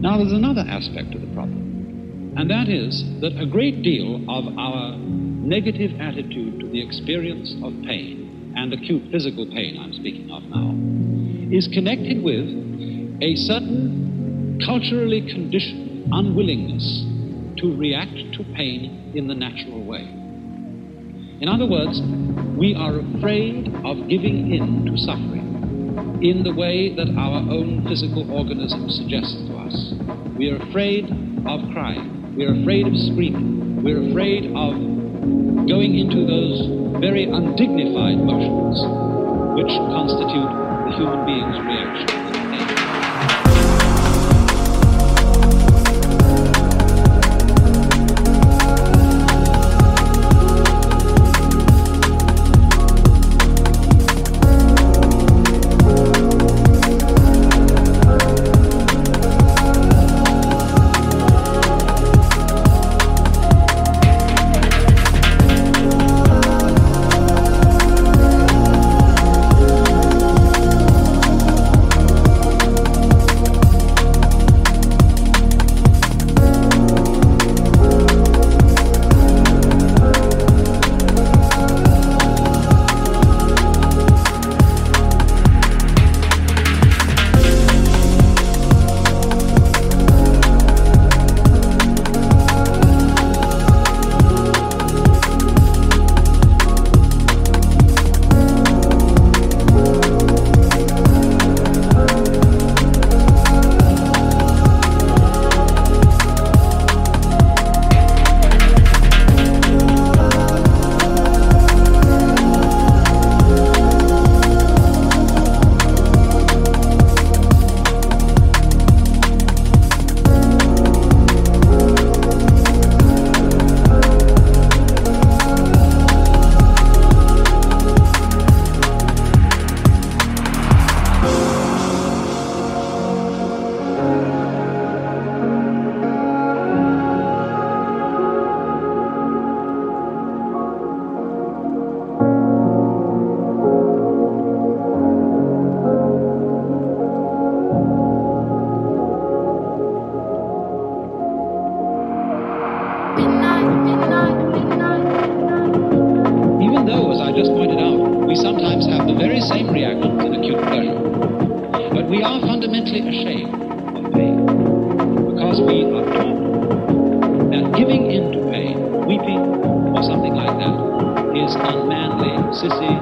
Now, there's another aspect of the problem, and that is that a great deal of our negative attitude to the experience of pain, and acute physical pain I'm speaking of now, is connected with a certain culturally conditioned unwillingness to react to pain in the natural way. In other words, we are afraid of giving in to suffering in the way that our own physical organism suggests to us. We are afraid of crying. We are afraid of screaming. We're afraid of going into those very undignified motions which constitute the human being's reaction. Fundamentally ashamed of pain because we are taught that giving in to pain, weeping, or something like that, is unmanly, sissy,